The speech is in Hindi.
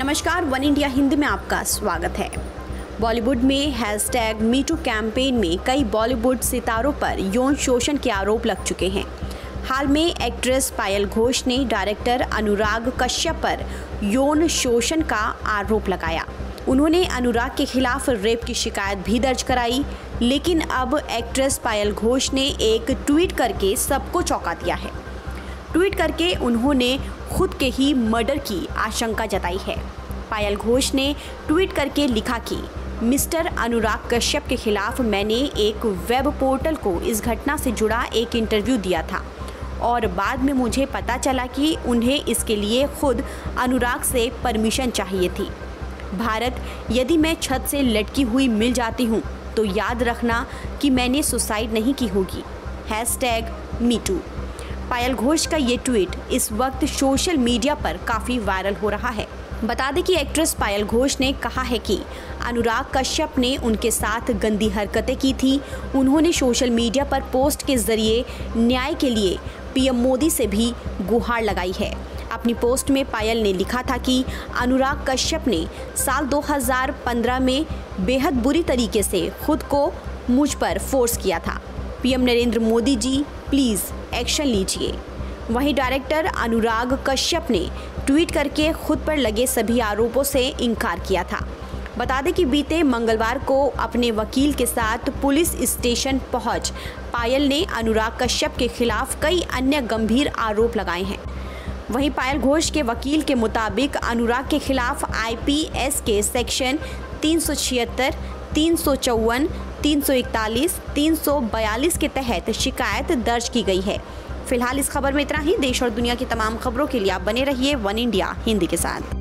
नमस्कार, वन इंडिया हिंदी में आपका स्वागत है। बॉलीवुड में हैशटैग मीटू कैंपेन में कई बॉलीवुड सितारों पर यौन शोषण के आरोप लग चुके हैं। हाल में एक्ट्रेस पायल घोष ने डायरेक्टर अनुराग कश्यप पर यौन शोषण का आरोप लगाया। उन्होंने अनुराग के खिलाफ रेप की शिकायत भी दर्ज कराई, लेकिन अब एक्ट्रेस पायल घोष ने एक ट्वीट करके सबको चौंका दिया है। ट्वीट करके उन्होंने खुद के ही मर्डर की आशंका जताई है। पायल घोष ने ट्वीट करके लिखा कि, मिस्टर अनुराग कश्यप के खिलाफ मैंने एक वेब पोर्टल को इस घटना से जुड़ा एक इंटरव्यू दिया था और बाद में मुझे पता चला कि उन्हें इसके लिए खुद अनुराग से परमिशन चाहिए थी। भारत, यदि मैं छत से लटकी हुई मिल जाती हूँ तो याद रखना कि मैंने सुसाइड नहीं की होगी। Hashtag me too. Payal Ghosh का ये ट्वीट इस वक्त सोशल मीडिया पर काफ़ी वायरल हो रहा है। बता दें कि एक्ट्रेस पायल घोष ने कहा है कि अनुराग कश्यप ने उनके साथ गंदी हरकतें की थी। उन्होंने सोशल मीडिया पर पोस्ट के ज़रिए न्याय के लिए पीएम मोदी से भी गुहार लगाई है। अपनी पोस्ट में पायल ने लिखा था कि अनुराग कश्यप ने साल 2015 में बेहद बुरी तरीके से खुद को मुझ पर फोर्स किया था। PM Narendra Modi ji please action लीजिए। वहीं डायरेक्टर अनुराग कश्यप ने ट्वीट करके खुद पर लगे सभी आरोपों से इनकार किया था। बता दें कि बीते मंगलवार को अपने वकील के साथ पुलिस स्टेशन पहुँच पायल ने अनुराग कश्यप के खिलाफ कई अन्य गंभीर आरोप लगाए हैं। वहीं पायल घोष के वकील के मुताबिक अनुराग के खिलाफ आईपीएस के सेक्शन तीन सौ छिहत्तर, तीन सौ चौवन तीन सौ इकतालीस, तीन सौ बयालीस के तहत शिकायत दर्ज की गई है। फ़िलहाल इस खबर में इतना ही। देश और दुनिया की तमाम खबरों के लिए आप बने रहिए वन इंडिया, हिंदी के साथ।